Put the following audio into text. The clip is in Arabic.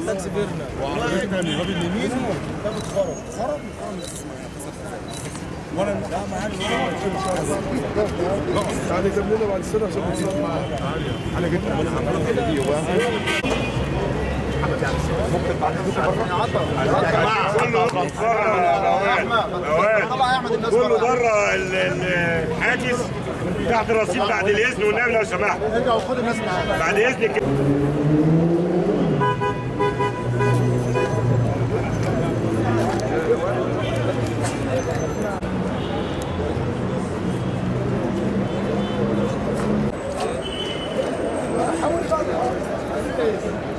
التاكسي فيرنا وعربيه تاني باب اليمين ده متخرب خرب وأنا لا ما عادش تعالى جاب لنا بعد السنة عشان معاه تعالى أنا جيت أنا فيديو بقى ممكن بعد كله طلع يا احمد الناس كله بره بره ال- ال- الحاجز تحت الرصيف بعد الاذن والنبي لو سمحت ارجع وخد الناس معاك بعد اذنك certeza.